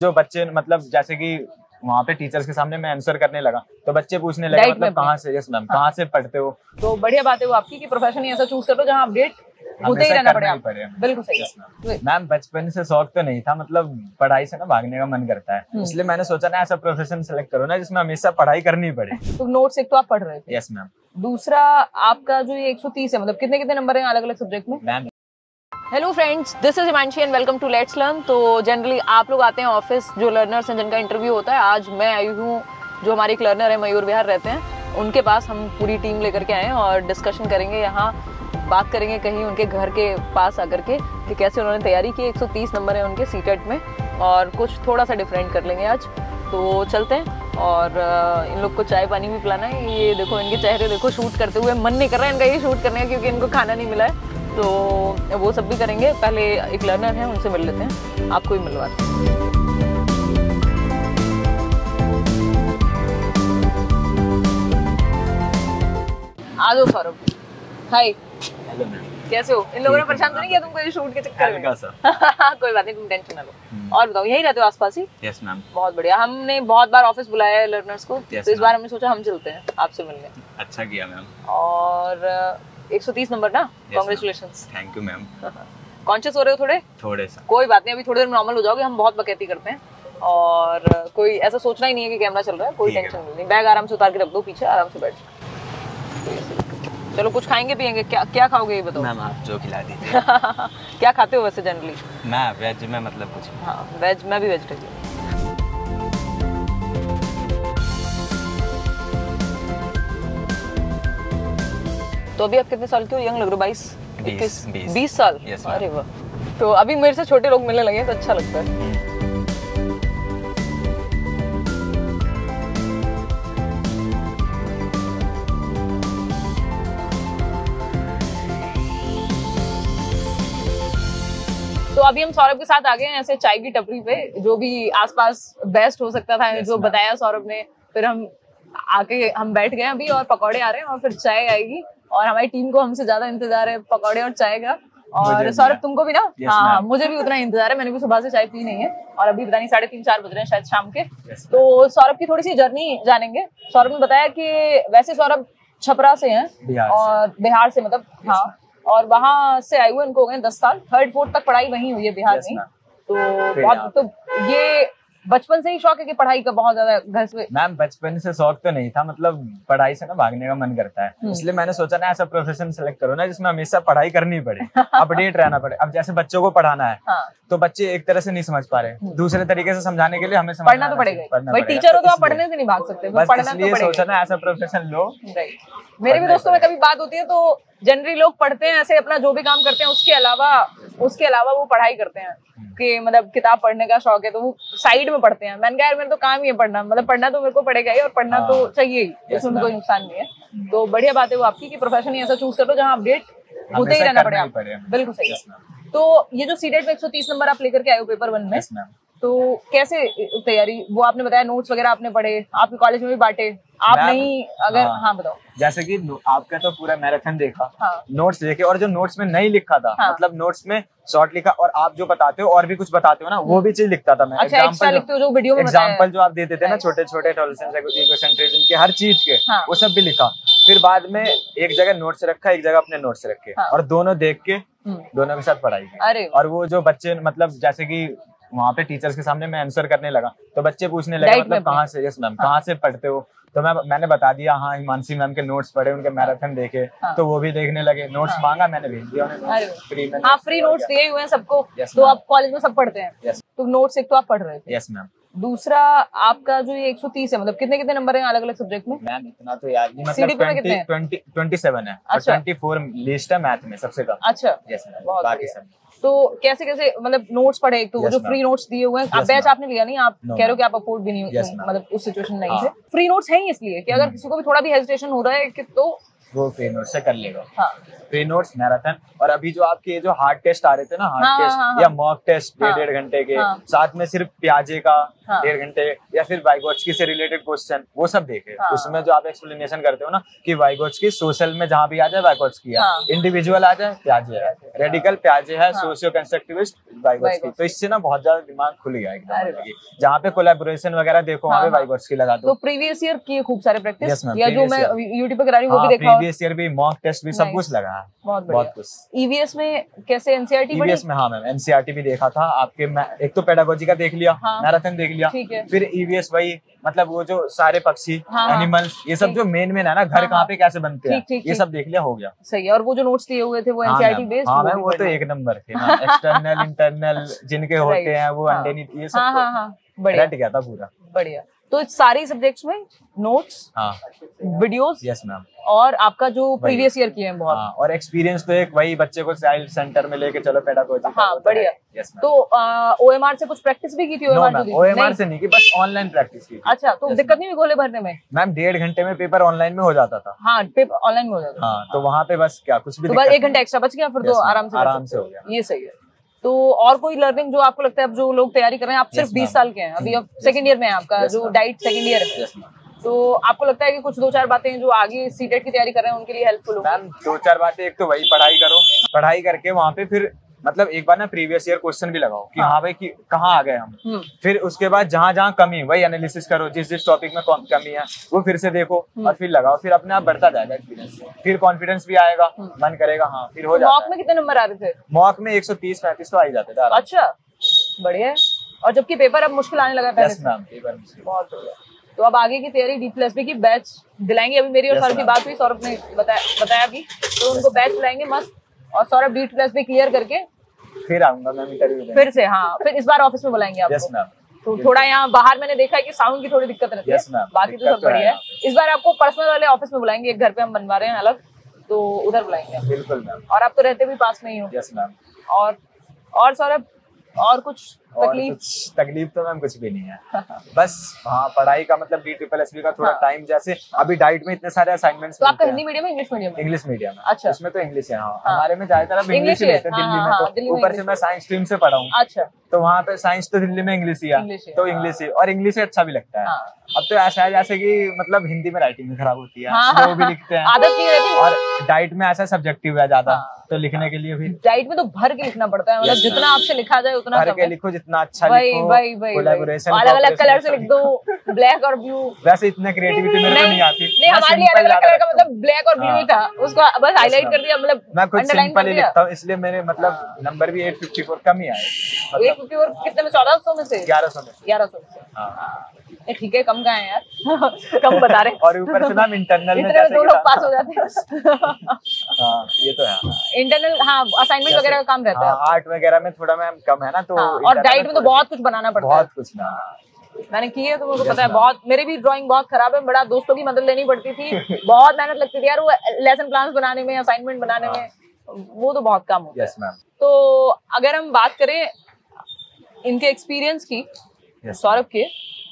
जो बच्चे मतलब जैसे कि वहाँ पे टीचर्स के सामने मैं आंसर करने लगा तो बच्चे पूछने लगे मतलब कहाँ से यस मैम कहाँ से पढ़ते हो? तो बढ़िया बात है वो आपकी कि प्रोफेशन ही ऐसा चूज़ कर लो जहाँ अपडेट होते ही रहना पड़े ही। बिल्कुल सही। है मैम बचपन से शौक तो नहीं था मतलब पढ़ाई से ना भागने का मन करता है। हम्म। इसलिए मैंने सोचा ना ऐसा प्रोफेशन सेलेक्ट करो ना जिसमें हमेशा पढ़ाई करनी पड़े। तो नोट्स एक तो आप पढ़ रहे थे। यस मैम दूसरा आपका जो ये 130 है मतलब कितने कितने नंबर हैं अलग अलग सब्जेक्ट में? Ma'am hello friends this is Himanshi and welcome to let's learn तो जनरली आप लोग आते हैं ऑफ़िस जो लर्नर्स हैं, जिनका इंटरव्यू होता है, आज मैं आई हूँ, जो हमारे एक लर्नर है, मयूर विहार रहते हैं। उनके पास हम पूरी टीम लेकर के आए हैं और डिस्कशन करेंगे, यहाँ बात करेंगे कहीं उनके घर के पास आकर के, कि कैसे उन्होंने तैयारी की। 130 नंबर है उनके सी में और कुछ थोड़ा सा डिफरेंट कर लेंगे आज। तो चलते हैं और इन लोग को चाय पानी भी पिलाना है। ये देखो, इनके चेहरे देखो शूट करते हुए मन नहीं कर रहा है इनका ये शूट करने का, क्योंकि इनको खाना नहीं मिला है। तो वो सब भी करेंगे। पहले एक लर्नर है उनसे मिल लेते हैं। आपको भी मिलवाते हैं आ जाओ सौरभ। हाय हेलो मैम कैसे हो? इन लोगों ने परेशान तो नहीं किया तुमको ये शूट के चक्कर में? कोई बात नहीं तुम टेंशन ना लो। हम्म। और बताओ यही रहते हो आसपास ही? यस मैम बहुत बढ़िया। हमने बहुत बार ऑफ़िस बुलाया है लर्नर्स को। Yes, तो इस बार हमने सोचा हम चलते हैं आपसे मिलने। अच्छा किया मैम और 130 नंबर ना? Ma'am. Congratulation thank you ma'am conscious हो रहे हो थोड़े? थोड़े सा कोई बात नहीं अभी थोड़ी देर में नॉर्मल हो जाओगे हम बहुत बकैती करते हैं। और कोई ऐसा सोचना ही नहीं है कि कैमरा चल रहा है कोई टेंशन नहीं। बैग आराम से उतार के रख दो पीछे आराम से बैठ। चलो कुछ खाएँगे पियेंगे? क्या क्या खाओगे ये बताओ? मैम आप जो खिला दीजिए। क्या खाते हो वैसे जनरली मैं वेज में मतलब कुछ हाँ वेज मैं भी वेजिटेरियन तो अभी आप कितने साल के हो? यंग लग रहे हो बाईस बीस, इक्कीस बीस। बीस साल? Yes, अरे वाह। तो अभी मेरे से छोटे लोग मिलने लगे तो अच्छा लगता है। तो अभी हम सौरभ के साथ आ गए हैं ऐसे चाय की टपरी पे जो भी आसपास बेस्ट हो सकता था Yes, जो बताया सौरभ ने। फिर हम आके हम बैठ गए अभी और पकौड़े आ रहे हैं और फिर चाय आएगी। और हमारी टीम को हमसे ज़्यादा इंतज़ार है पकौड़े और चाय का। और सौरभ तुमको भी ना? Yes, हाँ मुझे भी उतना इंतज़ार है मैंने भी सुबह से चाय पी नहीं है। और अभी पता नहीं साढ़े तीन चार बज रहे हैं शायद शाम के। Yes, तो सौरभ की थोड़ी सी जर्नी जानेंगे। सौरभ ने बताया कि वैसे सौरभ छपरा से हैं से। और बिहार से मतलब हाँ। और वहाँ से आए हुए उनको हो गए दस साल। थर्ड फोर्थ तक पढ़ाई वहीं हुई है बिहार Yes, में। तो बहुत तो ये बचपन से ही शौक है कि पढ़ाई का बहुत ज़्यादा घर से मैम बचपन से शौक तो नहीं था मतलब पढ़ाई से ना भागने का मन करता है। हम्म। इसलिए मैंने सोचा ना ऐसा प्रोफेशन सेलेक्ट करो ना जिसमें हमेशा पढ़ाई करनी पड़े अपडेट रहना पड़े। अब जैसे बच्चों को पढ़ाना है हाँ। तो बच्चे एक तरह से नहीं समझ पा रहे। दूसरे तरीके से समझाने के लिए हमें पढ़ना तो पड़ेगा भाई टीचर हो तो आप पढ़ने से नहीं भाग सकते तो सोचा ना ऐसा प्रोफेशन लो। मेरे भी दोस्तों में कभी बात होती है तो जनरली लोग पढ़ते हैं ऐसे अपना जो भी काम करते हैं उसके अलावा उसके अलावा वो पढ़ाई करते हैं। कि मतलब किताब पढ़ने का शौक है तो वो साइड में पढ़ते हैं। मैंने कहा यार मेरा तो काम ही है पढ़ना। मतलब पढ़ना तो मेरे को पड़ेगा ही और पढ़ना तो हाँ। चाहिए ही इसमें कोई नुकसान नहीं है। तो बढ़िया बात है वो आपकी कि प्रोफेशन ही ऐसा चूज़ कर लो जहाँ अपडेट होते ही रहना करना पड़े आपको। बिल्कुल सही। तो ये जो सीडेट में 130 नंबर आप लेकर के आए हो पेपर वन में. तो कैसे तैयारी? वो आपने बताया नोट्स वगैरह आपने पढ़े आपके कॉलेज में भी बांटे। आप नहीं अगर हाँ। हाँ बताओ। जैसे कि आपका तो पूरा मैराथन देखा। हाँ। नोट्स देखे और जो नोट्स में नहीं लिखा था हाँ। मतलब नोट्स में शॉर्ट लिखा और आप जो बताते हो और भी कुछ बताते हो ना वो भी चीज़ लिखता था मैं। अच्छा लिखते हो जो वीडियो में एग्ज़ाम्पल जो आप देते थे ना छोटे छोटे के हर चीज़ के हाँ। वो सब भी लिखा। फिर बाद में एक जगह नोट्स रखा एक जगह अपने नोट्स रखे। हाँ। और दोनों देख के हम्म, दोनों के साथ पढ़ाई अरे और वो जो बच्चे मतलब जैसे कि वहाँ पे टीचर्स के सामने मैं आंसर करने लगा। तो बच्चे पूछने लगे मतलब कहाँ से यस मैम कहाँ से पढ़ते हो? तो मैं मैंने बता दिया हाँ हिमांशी मैम के नोट्स पढ़े उनके मैराथन देखे। हाँ। तो वो भी देखने लगे। नोट्स हाँ। मांगा मैंने भेज दिया। फ्री में हाँ फ्री नोट्स दिए हुए हैं सबको। तो आप कॉलेज में सब पढ़ते हैं? तो नोट्स एक तो आप पढ़ रहे थे? यस मैम दूसरा आपका जो ये 130 है मतलब कितने कितने नंबर हैं अलग अलग सब्जेक्ट में? मैम इतना तो याद नहीं मतलब कितने हैं? ट्वेंटी ट्वेंटी सेवन है। अच्छा। ट्वेंटी फोर लिस्ट है मैथ में सबसे कम। अच्छा। यस मैम बाकी सब। तो कैसे कैसे मतलब नोट्स पढ़े एक तो Yes, जो फ्री नोट्स दिए हुए हैं आप बैच आपने लिया नहीं आप No, कह रहे हो कि आप अफोर्ड भी नहीं Yes, मतलब उस सिचुएशन नहीं है. थे फ्री नोट्स है ही इसलिए कि अगर हम्म। किसी को भी थोड़ा भी हेजिटेशन हो रहा है कि तो वो फ्री नोट से कर लेगा। हाँ. फ्री नोट्स मैराथन और अभी जो आपके ये जो हार्ड टेस्ट आ रहे थे ना हार्ड हाँ, टेस्ट हाँ, हाँ, या मॉक टेस्ट डेढ़ हाँ, डेढ़ घंटे के हाँ। साथ में सिर्फ़ प्याजे का हाँ। डेढ़ घंटे या फिर वाइगोट्सकी से रिलेटेड क्वेश्चन वो सब देखे। हाँ। उसमें जो आप एक्सप्लेनेशन करते हो ना कि वाइगोट्सकी सोशल में जहाँ भी आ जाए वाइगोट्सकी है। हाँ। इंडिविजुअल आ जाए प्याजे है। रेडिकल प्याजे है हाँ। Socio constructivist Vygotsky। तो इससे ना बहुत ज़्यादा दिमाग खुल गया एकदम जहाँ पे कोलेबोरेशन वगैरह देखो वहाँ हाँ, पे हाँ। वाइगोट्सकी लगा दो। प्रीवियस ईयर की खूब सारे प्रैक्टिस या जो मैं यूट्यूब पे करा रही हूँ वो भी देखा प्रीवियस ईयर भी मॉक टेस्ट भी सब कुछ लगा है। बहुत कुछ। ईवीएस में कैसे एनसीईआरटी पढ़ी ईवीएस में हाँ मैम एनसीईआरटी भी देखा था। आपके मैं- एक तो पेडागोजी का देख लिया हाँ। मैराथन देख लिया फिर ईवीएस वही मतलब वो जो सारे पक्षी हाँ, हाँ। एनिमल्स ये सब जो मेन मेन है ना घर हाँ, कहाँ हाँ। पे कैसे बनते हैं? ये सब देख लिया हो गया। सही है और वो जो नोट्स दिए हुए थे वो हाँ एनसीईआरटी बेस्ड हाँ मैम वो तो एक नंबर थे एक्सटर्नल इंटरनल जिनके होते हैं वो अंडे अंडरनीथ ये सब हाँ हाँ तो हाँ बढ़िया। रट गया था पूरा। बढ़िया। तो सारी सब्जेक्ट्स में नोट्स हाँ। वीडियोस यस मैम और आपका जो प्रीवियस ईयर किए हैं बहुत। हाँ और एक्सपीरियंस तो एक वही बच्चे को चाइल्ड सेंटर में लेके चलो पेडागोजी हाँ, बढ़िया। यस मैम तो ओएमआर से कुछ प्रैक्टिस भी की थी ओएमआर मैम ओएमआर से नहीं की बस ऑनलाइन प्रैक्टिस की अच्छा तो दिक्कत नहीं हुई गोले भरने में? मैम डेढ़ घंटे में पेपर ऑनलाइन में हो जाता था। हाँ पेपर ऑनलाइन में हो जाता हाँ तो वहाँ पे बस क्या कुछ भी तो एक घंटा एक्स्ट्रा बच गया फिर तो आराम से आराम से हो गया। ये सही है। तो और कोई लर्निंग जो आपको लगता है अब जो लोग तैयारी कर रहे हैं आप सिर्फ़ बीस. साल के हैं अभी अब सेकंड ईयर में है आपका जो डाइट सेकंड ईयर है. तो आपको लगता है कि कुछ दो चार बातें जो आगे सीटेट की तैयारी कर रहे हैं उनके लिए हेल्पफुल हो मैम दो चार बातें एक तो वही पढ़ाई करो। पढ़ाई करके वहाँ पे फिर मतलब एक बार ना प्रीवियस ईयर क्वेश्चन भी लगाओ कि हाँ। हाँ भाई कि कहाँ आ गए हम? हम्म। फिर उसके बाद जहाँ जहाँ कमी है, वही एनालिसिस करो जिस जिस टॉपिक में कौन- कमी है वो फिर से देखो हम्म। और फिर लगाओ फिर अपने आप बढ़ता जाएगा एक्सपीरियंस फिर कॉन्फिडेंस भी आएगा मन करेगा हाँ फिर हो मॉक है। हम्म। में कितने नंबर आ रहे थे? मॉक में 130 35 तो आ ही जाते थे। अच्छा बढ़िया है। और जबकि पेपर अब मुश्किल आने लगा से। से पेपर बहुत बढ़िया। तो अब आगे की तैयारी डी प्लस बी की बैच दिलाएँगे। अभी मेरी और सौरभ की बात हुई सौरभ ने बताया बताया अभी। तो उनको बैच दिलाएँगे मस्त। और Saurabh D plus B clear करके फिर आऊँगा मैम इंटरव्यू फिर से हाँ फिर इस बार ऑफ़िस में बुलाएँगे आपको। तो थोड़ा यहाँ बाहर मैंने देखा है कि साउंड की थोड़ी दिक्कत रहती Yes, है. बाकी तो सब तो है। बढ़िया है इस बार आपको पर्सनल वाले ऑफ़िस में बुलाएँगे। एक घर पे हम बनवा रहे हैं अलग। तो उधर बुलाएँगे बिल्कुल मैम और आप तो रहते भी पास में ही हो। यस मैम और और सौरभ और कुछ तकलीफ़? तकलीफ़ तो मैम कुछ भी नहीं है। बस हाँ पढ़ाई का मतलब डी ट्रिपल एस का थोड़ा हाँ। टाइम जैसे अभी डाइट में इतने सारे असाइनमेंट्स तो आपका हिंदी मीडियम इंग्लिश मीडियम है? इंग्लिश मीडियम है। अच्छा। उसमें तो इंग्लिश है हाँ हाँ। हमारे में ज़्यादातर अब इंग्लिश ही ही है, लेते हैं हाँ, दिल्ली में हाँ, तो। ऊपर से मैं साइंस स्ट्रीम से पढ़ा हूँ। अच्छा। तो वहाँ पे साइंस तो दिल्ली में इंग्लिश ही है ही है, तो हाँ। इंग्लिश ही। और इंग्लिश ही अच्छा भी लगता है। हाँ। अब तो ऐसा है जैसे कि मतलब हिंदी में राइटिंग भी खराब होती है हाँ, स्लो भी लिखते हैं। आदत नहीं रहती। और डाइट में ऐसा सब्जेक्टिव है ज़्यादा हाँ। तो लिखने के लिए भी। डाइट में तो भर के लिखना पड़ता है मतलब जितना आपसे लिखा जाए उतना भर के लिखो जितना अच्छा कोलैबोरेशन अलग अलग कलर से लिख दो ब्लैक और ब्लू वैसे इतना क्रिएटिविटी मेरे को नहीं आती। नहीं हमारे लिए अलग अलग कलर का मतलब ब्लैक और ब्लू हाँ। था। उसको बस हाईलाइट कर दिया मतलब मैं अंडरलाइन सिंपल ही लिखता हूँ इसलिए मेरे मतलब नंबर भी 854 कम ही आए। एक फिफ्टी और कितने में? चौदह सौ में से? ग्यारह सौ में ग्यारह सौ में से। हाँ। ठीक है कम गए यार। कम बता रहे और ऊपर से मैम इंटरनल में में जैसे दो लोग पास हो जाते हैं। हाँ ये तो है। इंटरनल हाँ असाइनमेंट वगैरह का काम रहता है। हाँ आर्ट वगैरह में थोड़ा मैम कम है ना तो हाँ, और डाइट में तो बहुत कुछ बनाना पड़ता है। बहुत कुछ ना मैंने की है तो मुझे Yes, पता है बहुत मेरी भी ड्राइंग बहुत खराब है बड़ा दोस्तों की मदद लेनी पड़ती थी। बहुत मेहनत लगती थी यार वो लेसन प्लान बनाने में असाइनमेंट बनाने में वो तो बहुत कम होता है। तो अगर हम बात करें इनके एक्सपीरियंस की यस सौरभ के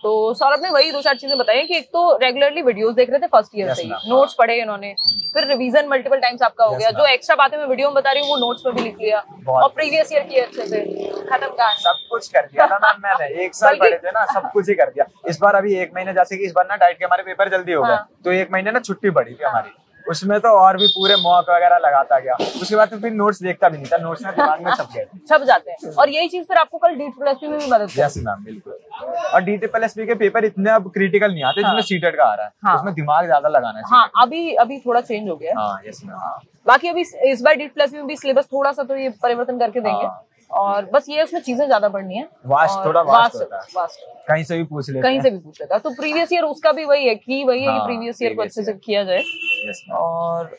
तो सौरभ ने वही दो चार चीज़ें बताई कि एक तो रेगुलरली वीडियोस देख रहे थे फ़र्स्ट ईयर Yes, से ही। नोट्स पढ़े इन्होंने। फिर रिवीजन मल्टीपल टाइम्स आपका हो गया। जो एक्स्ट्रा बातें मैं वीडियो में बता रही हूँ वो नोट्स में भी लिख लिया। और प्रीवियस ईयर की अच्छे से। खत्म कहानी सब कुछ कर दिया था मैम मैंने। एक साल पढ़े थे ना सब कुछ ही कर दिया। इस बार अभी एक महीने जैसे कि इस बार ना डाइट के हमारे पेपर जल्दी हो गए। हाँ। तो एक महीने ना छुट्टी पड़ी थी हमारी। उसमें तो और भी पूरे मॉक वगैरह लगाता गया। उसके बाद तो फिर नोट्स देखता भी नहीं था। नोट्स में दिमाग में छप गए छप जाते हैं। और यही चीज़ फिर आपको कल डी प्लस में भी मदद यस मैम बिल्कुल। और डी ट्रिपल एस के पेपर इतने अब क्रिटिकल नहीं आते हाँ। जिसमें सीटेड का आ रहा है। हाँ। उसमें दिमाग ज़्यादा लगाना है हाँ अभी अभी थोड़ा चेंज हो गया है। हाँ यस मैम बाकी अभी इस बार डी प्लस में भी सिलेबस थोड़ा सा तो ये परिवर्तन करके देंगे। हाँ। और बस ये उसमें चीज़ें ज़्यादा पढ़नी है। और थोड़ा vast होता है। vast। कहीं से भी पूछ लेते कहीं से भी पूछ लेता तो प्रीवियस ईयर उसका भी वही है कि वही है कि हाँ, प्रीवियस ईयर को अच्छे से किया जाए। और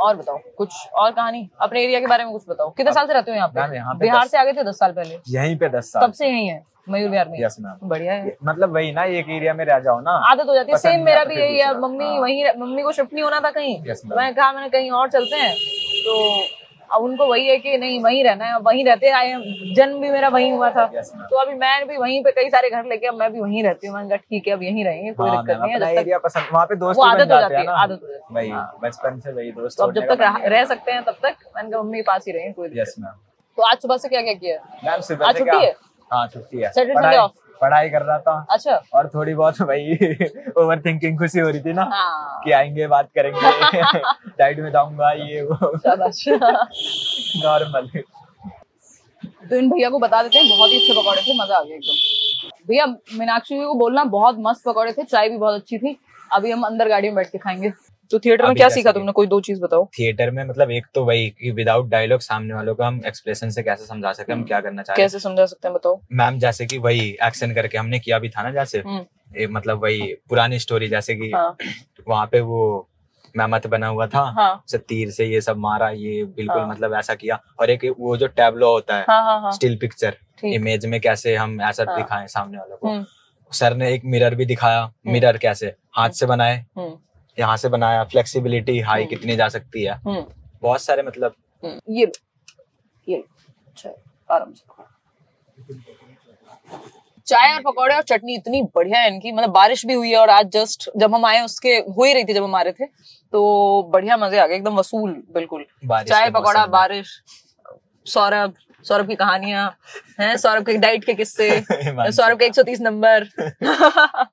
और बताओ कुछ और कहानी? अपने एरिया के बारे में कुछ बताओ। कितने साल से रहते हो यहाँ पे? बिहार से आ गए थे दस साल पहले। यहीं पे दस साल। तब से यही है? मयूर बिहार में? Yes ma'am. बढ़िया है। मतलब वही ना एक एरिया में रह जाओ ना। आदत हो जाती है। सेम मेरा भी यही है। मम्मी वही मम्मी को शिफ्ट नहीं होना था कहीं. मैंने कहा मैंने कहीं और चलते हैं। तो अब उनको वही है कि नहीं वहीं रहना है वहीं रहते आए हैं। जन्म भी मेरा वहीं हुआ था। Yes, तो अभी मैं भी वहीं पे कई सारे घर लेके अब मैं भी वहीं रहती हूँ। मैंने कहा ठीक है अब यहीं रहेंगे कोई हाँ, दिक्कत नहीं है। एरिया पसंद वहाँ पे दोस्त आदत हो जाती है आदत हो जाती है। वही। बचपन से वही दोस्त तो अब जब तक रह, सकते हैं तब तक मैंने कहा मम्मी के पास ही रहेंगे कोई दिक्कत तो आज सुबह से क्या क्या? किया? मैम सुबह आज छुट्टी है? हाँ छुट्टी है। Saturday, Sunday पढ़ाई कर रहा था। अच्छा। और थोड़ी बहुत भाई ओवर थिंकिंग खुशी हो रही थी ना हाँ। कि आएँगे बात करेंगे साइड में जाऊँगा ये वो। नॉर्मल तो इन भैया को बता देते हैं बहुत ही अच्छे पकौड़े थे मज़ा आ गया एकदम। भैया मीनाक्षी जी को बोलना बहुत मस्त पकौड़े थे चाय भी बहुत अच्छी थी। अभी हम अंदर गाड़ी में बैठ के खाएँगे। तो थिएटर में क्या सीखा तुमने? कोई दो चीज़ बताओ। थिएटर में मतलब एक तो वही कि विदाउट डायलॉग सामने वालों को हम एक्सप्रेशन से कैसे समझा सकते हैं हम क्या करना चाह रहे हैं। कैसे समझा सकते हैं बताओ। मैम जैसे कि वही एक्शन करके हमने किया भी था ना जैसे हम्म, मतलब वही पुरानी स्टोरी जैसे कि हाँ। वहाँ पे वो मैमत बना हुआ था हाँ। उसे तीर से ये सब मारा ये बिल्कुल हाँ। मतलब ऐसा किया। और एक वो जो टैबलो होता है हाँ हाँ हाँ। स्टिल पिक्चर इमेज में कैसे हम ऐसा हाँ। दिखाएँ सामने वालों को। हम्म, सर ने एक मिरर भी दिखाया मिरर कैसे? हाथ से बनाए। हम्म, यहाँ से बनाया फ्लेक्सिबिलिटी हाई हम्म। कितनी जा सकती है। हम्म, बहुत सारे मतलब हम्म, ये ये चाय आराम से चाय और पकौड़े और चटनी इतनी बढ़िया है इनकी मतलब बारिश भी हुई है और आज जस्ट जब हम आए उसके हो ही रही थी जब हम आ रहे थे तो बढ़िया मज़े आ गए एकदम वसूल बिल्कुल। चाय पकौड़ा बारिश सौरभ सौरभ की कहानियाँ हैं सौरभ के डाइट के किस्से सौरभ के 130 नंबर।